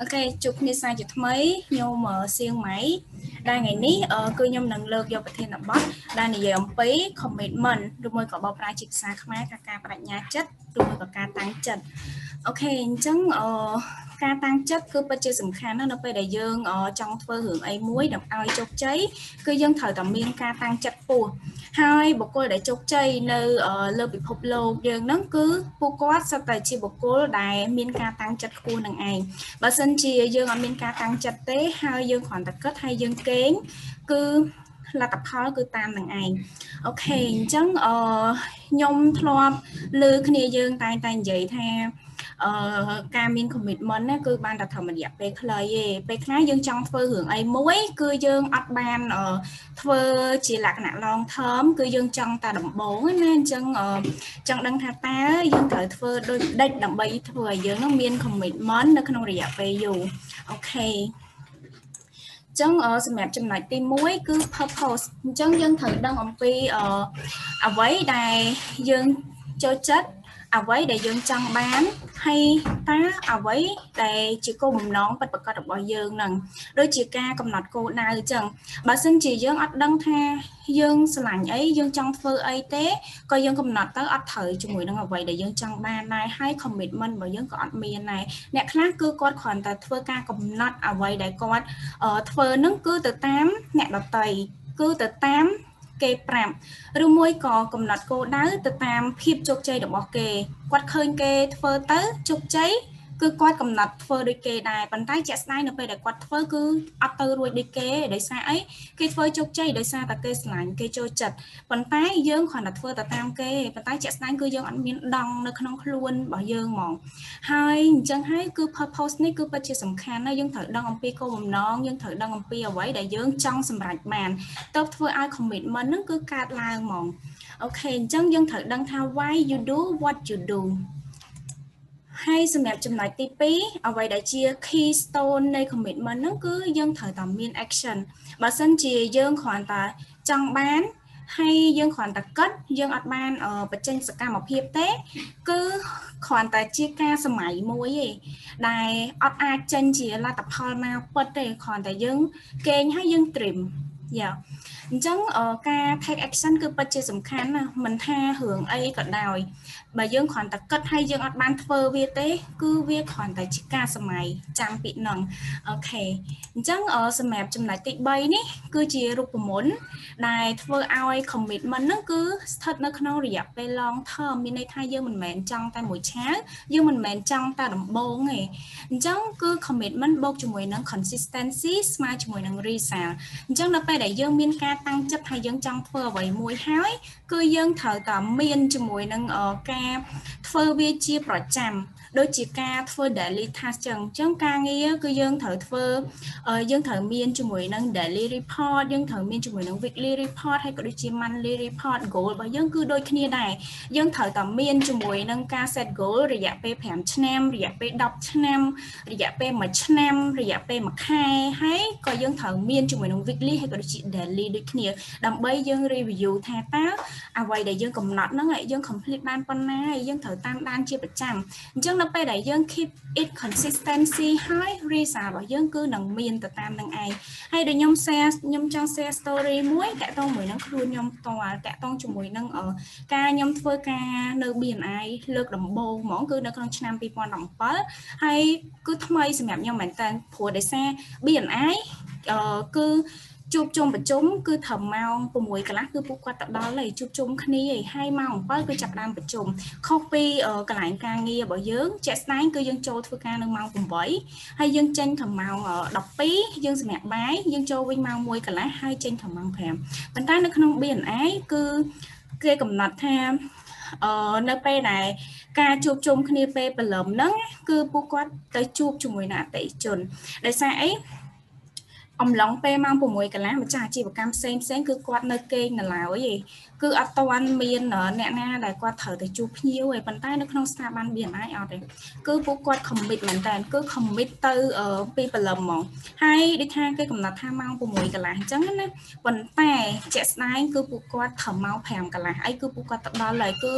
អូខេជួបគ្នាសាជាថ្មីខ្ញុំសៀងម៉ៃដែលថ្ងៃនេះគឺខ្ញុំនឹងលើកយកប្រធានបទដែលនិយាយអំពី commitment ឬមួយក៏បកប្រែជាភាសាខ្មែរថាការបដិញ្ញាចិត្តឬមួយក៏ការតាំងចិត្តអូខេអញ្ចឹងអឺការតាំងចិត្តគឺពិតជាសំខាន់ណាស់នៅពេលដែលយើងចង់ធ្វើរឿងអីមួយដើម្បីឲ្យជោគជ័យគឺយើងត្រូវតែមានការតាំងចិត្តពោះ ហើយបុគ្គលដែលជោគជ័យនៅលើពិភពលោកយើងហ្នឹងគឺពួកគាត់សុទ្ធតែជាបុគ្គលដែលមានការតាំងចិត្តខ្ពស់នឹងឯងបើសិនជាយើងអត់មានការតាំងចិត្តទេហើយយើងគ្រាន់តែគិតហើយយើងកេងគឺលទ្ធផលគឺតាមនឹងឯងអូខេអញ្ចឹងអឺខ្ញុំធ្លាប់លើគ្នាយើងតែងតែនិយាយថា អឺការមាន commitment ណាគឺបានតែធម្មរយៈពេលខ្លីទេពេលខ្លះយើងចង់ធ្វើរឿងអីមួយ គឺយើងអត់បានធ្វើជាលក្ខណៈ long term គឺយើងចង់តែដំបូងណាអញ្ចឹងចង់ដឹងថាតើយើងត្រូវធ្វើដូចដេចដើម្បីធ្វើឲ្យយើងមាន commitment នៅក្នុងរយៈពេលយូរអូខេចឹងសម្រាប់ចំណុចទី1គឺ purpose អញ្ចឹងយើងត្រូវដឹងអំពីអ្វីដែលយើងចូលចិត្ត អ្វីដែលយើងចង់បានហើយតើអ្វីដែលជាគោលបំណងពិតប្រាកដរបស់យើងនឹងដូចជាការកំណត់គោលដៅអញ្ចឹងបើសិនជាយើងអត់ដឹងថាយើងស្រឡាញ់អីយើងចង់ធ្វើអីទេក៏យើងកំណត់ទៅអត់ត្រូវជាមួយនឹងអ្វីដែលយើងចង់បានដែរហើយ commitment របស់យើងក៏អត់មានដែរអ្នកខ្លះគឺគាត់គ្រាន់តែធ្វើការកំណត់អ្វីដែលគាត់ធ្វើនឹងគឺទៅតាមអ្នកដតីគឺទៅតាម គេប្រាប់ឬមួយក៏កំណត់គោលដៅទៅតាមភាពជោគជ័យរបស់គេគាត់ឃើញគេធ្វើទៅជោគជ័យ គឺគាត់កំណត់ធ្វើដូចគេដែរប៉ុន្តែជាក់ស្ដែងនៅពេលដែលគាត់ធ្វើគឺអត់ទៅរួចដូចគេដោយសារអីគេធ្វើជោគជ័យដោយសារតែគេស្រឡាញ់គេចូលចិត្តប៉ុន្តែយើងគ្រាន់តែធ្វើទៅតាមគេប៉ុន្តែជាក់ស្ដែងគឺយើងអត់មានដង់នៅក្នុងខ្លួនរបស់យើងហ្មងហើយអញ្ចឹងហើយគឺ purpose នេះគឺពិតជាសំខាន់ណាស់យើងត្រូវដឹងអំពីគោលបំណងយើងត្រូវដឹងអំពីអ្វីដែលយើងចង់សម្រេចបានទៅធ្វើឲ្យ commitment ហ្នឹងគឺកើតឡើងហ្មងអូខេអញ្ចឹងយើងត្រូវដឹងថា why you do what you do ហើយសម្រាប់ចំណុចទី2អ្វីដែលជា keystone នៃ commitment ហ្នឹងគឺយើងត្រូវតែមាន action បើសិនជាយើងគ្រាន់តែចង់បានហើយយើងគ្រាន់តែគិតយើងអត់បានបញ្ចេញសកម្មភាពទេ គឺគ្រាន់តែជាការសម័យមួយឯងដែលអត់អាចចេញជាលទ្ធផលមកពិតទេគ្រាន់តែយើងកេងហើយយើង trim យ៉ាអញ្ចឹងការ take action គឺពិតជាសំខាន់ណាមិនថារឿងអីក៏ដោយបើយើងគ្រាន់តែគិតហើយយើងអត់បានធ្វើវាទេ គឺវាគ្រាន់តែជាការសម័យចាំពាក្យហ្នឹងអូខេអញ្ចឹងសម្រាប់ចំណុចទី3នេះ គឺជារូបមន្តដែលធ្វើឲ្យ commitment ហ្នឹងគឺស្ថិតនៅក្នុងរយៈពេល long term មានន័យថាយើងមិនមែនចង់តែមួយឆាវយើងមិនមែនចង់តែដំបូងទេអញ្ចឹងគឺ commitment បូកជាមួយនឹង consistency ស្មើជាមួយនឹង result អញ្ចឹងនៅពេលដែលយើងមានការតាំងចិត្តថាយើងចង់ធ្វើអ្វីមួយហើយគឺយើងត្រូវតែមានជាមួយនឹងការធ្វើវាជាប្រចាំ ដូចជាការធ្វើ daily task ចឹងអញ្ចឹងការងារគឺយើងត្រូវធ្វើយើងត្រូវមានជាមួយនឹង daily report យើងត្រូវមានជាមួយនឹង weekly report ហើយក៏ដូចជា monthly report goal របស់យើងគឺដូចគ្នាដែរយើងត្រូវតែមានជាមួយនឹងការ set goal រយៈពេល5ឆ្នាំរយៈពេល10ឆ្នាំរយៈពេល1ឆ្នាំរយៈពេល1ខែហើយក៏យើងត្រូវមានជាមួយនឹង weekly ហើយក៏ដូចជា daily ដូចគ្នាដើម្បីយើង review ថាតើអ្វីដែលយើងកំណត់ហ្នឹងយើង complete បានប៉ុណ្ណាហើយយើងត្រូវតាមដានជាប្រចាំអញ្ចឹងនៅពេលដែលយើង keep it consistency ហើយ result របស់យើងគឺនឹងមានទៅតាមនឹងឯងហើយដូចខ្ញុំ share ខ្ញុំចង់ share story មួយតាក់ទងមួយនឹងខ្លួនខ្ញុំផ្ទាល់តាក់ទងជាមួយនឹងការខ្ញុំធ្វើការនៅ BNI លើកដំបូងហ្មងគឺនៅក្នុងឆ្នាំ2017ហើយគឺថ្មីសម្រាប់ខ្ញុំមែនតើព្រោះដោយសារ BNI គឺ ជួបជុំប្រជុំគឺត្រឹមម៉ោង6កន្លះគឺពួកគាត់ទៅដល់ហើយជួបជុំគ្នាហើយម៉ោង7គឺចាប់ដើមប្រជុំខុសពីកន្លែងការងាររបស់យើងជាក់ស្ដែងគឺយើងចូលធ្វើការនៅម៉ោង8ហើយយើងចេញត្រឹមម៉ោង12យើងសម្រាប់បាយយើងចូលវិញម៉ោង1កន្លះហើយចេញត្រឹមម៉ោង5ប៉ុន្តែនៅក្នុង BNI គឺគេកំណត់ថាអឺនៅពេលដែលការជួបជុំគ្នាពេលព្រលឹមហ្នឹងគឺពួកគាត់ទៅជួបជាមួយនឹងអតិថិជនដោយសារអី អំឡុងពេលម៉ោង6កន្លះម្ចាស់អាជីវកម្មផ្សេងផ្សេងគឺគាត់នៅគេងនៅឡើយឯងគឺអត់តាន់មានអ្នកណាដែលគាត់ត្រូវទៅជួបភ្ញៀវឯងប៉ុន្តែនៅក្នុងស្ថាប័ន BNI អត់ទេគឺពួកគាត់ commit មែនតើគឺ commit ទៅពីព្រលឹមហ្មងហើយដូចថាគេកំណត់ថាម៉ោង6កន្លះអញ្ចឹងណាប៉ុន្តែជាក់ស្ដែងគឺពួកគាត់ត្រឹមម៉ោង5កន្លះអីគឺពួកគាត់ទៅដល់ហើយគឺ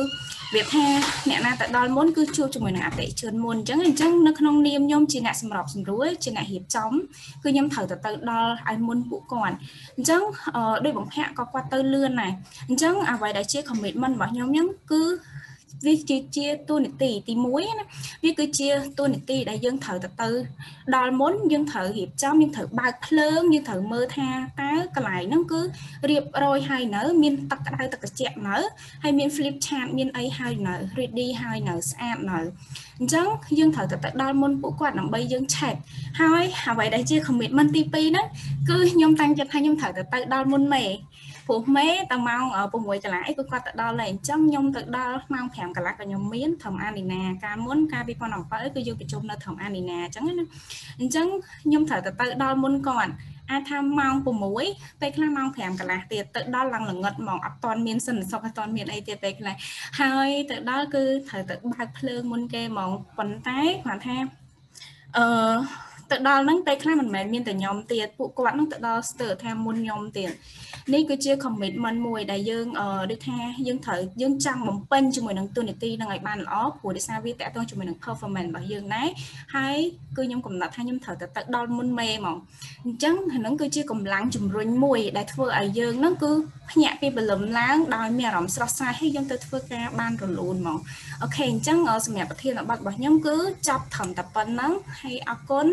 វាថាអ្នកណាទៅដល់មុនគឺជួបជាមួយនឹងអតិថិជនមុនអញ្ចឹងអញ្ចឹងនៅក្នុងនាមខ្ញុំជាអ្នកសម្របសម្រួលជាអ្នករៀបចំគឺខ្ញុំត្រូវទៅទៅដល់ឲ្យមុនពួកគាត់អញ្ចឹងដោយបំភាក់ក៏គាត់ទៅលឿនដែរអញ្ចឹងអ្វីដែលជា commitment របស់ខ្ញុំហ្នឹងគឺ វាគឺជាតួនាទីទី1ណាវាគឺជាតួនាទីដែលយើងត្រូវទៅទៅដល់មុនយើងត្រូវរៀបចំយើងត្រូវបើកភ្លើងយើងត្រូវមើលថាតើកន្លែងហ្នឹងគឺរៀបរយហើយនៅ មានទឹកក្តៅទឹកត្រជាក់នៅហើយមាន flip chart មានអីហើយនៅ ready ហើយនៅស្អាតនៅអញ្ចឹងយើងត្រូវទៅទៅដល់មុនពួកគាត់ដើម្បីយើង check ហើយអ្វីដែលជា commitment ទី2ហ្នឹងគឺខ្ញុំតាំងចិត្តថាខ្ញុំត្រូវទៅទៅដល់មុនមេ ព្រោះមេតាម៉ោង6កន្លះអីគឺគាត់ទៅដល់ហើយអញ្ចឹងខ្ញុំទៅដល់ម៉ោង5កន្លះក៏ខ្ញុំមានធម្មអានីណាកាលមុនកាល2017គឺយើងប្រជុំនៅធម្មអានីណាអញ្ចឹងណាអញ្ចឹងខ្ញុំត្រូវទៅទៅដល់មុនគាត់អាចថាម៉ោង6ពេលខ្លះម៉ោង5កន្លះទៀតទៅដល់ឡើងល្ងិតហ្មងអត់តន់មានសិនសុខអត់តន់មានអីទៀតពេលខ្លះហើយទៅដល់គឺត្រូវទៅបើកភ្លើងមុនគេហ្មងប៉ុន្តែគាត់ថាអឺទៅដល់ហ្នឹងពេលខ្លះមិនមែនមានតែខ្ញុំទៀតពួកគាត់ហ្នឹងទៅដល់ស្ទើរថាមុនខ្ញុំទៀត នេះគឺជា commitment មួយដែលយើងដូចថាយើងត្រូវយើងចង់បំពេញជាមួយនឹងទូនីតិនឹងឲ្យបានល្អព្រោះដោយសារវាតកតងជាមួយនឹង performance របស់យើងដែរហើយគឺខ្ញុំកំណត់ថាខ្ញុំត្រូវទៅទៅដល់មុនមេហ្មងអញ្ចឹងហ្នឹងគឺជាកម្លាំងជំរុញមួយដែលធ្វើឲ្យយើងហ្នឹងគឺភ្ញាក់ពីព្រលឹមឡើងដោយមានអារម្មណ៍ស្រស់ស្រាយហើយយើងទៅធ្វើការបានរលូនហ្មងអូខេអញ្ចឹងសម្រាប់ប្រធានបទរបស់ខ្ញុំគឺចប់ត្រឹមតែប៉ុណ្្នឹងហើយអរគុណ